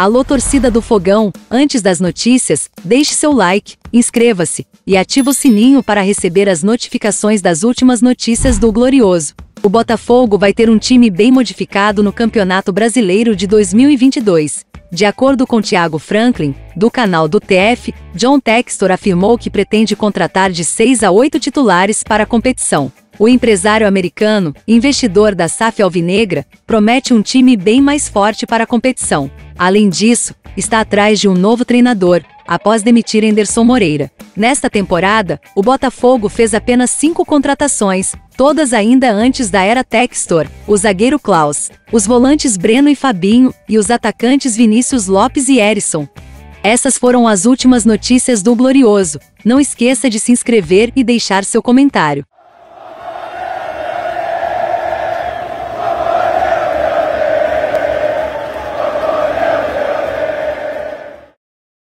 Alô torcida do Fogão, antes das notícias, deixe seu like, inscreva-se e ative o sininho para receber as notificações das últimas notícias do Glorioso. O Botafogo vai ter um time bem modificado no Campeonato Brasileiro de 2022. De acordo com Thiago Franklin, do canal do TF, John Textor afirmou que pretende contratar de 6 a 8 titulares para a competição. O empresário americano, investidor da SAF Alvinegra, promete um time bem mais forte para a competição. Além disso, está atrás de um novo treinador, após demitir Anderson Moreira. Nesta temporada, o Botafogo fez apenas cinco contratações, todas ainda antes da era Textor, o zagueiro Klaus, os volantes Breno e Fabinho e os atacantes Vinícius Lopes e Erisson. Essas foram as últimas notícias do Glorioso. Não esqueça de se inscrever e deixar seu comentário.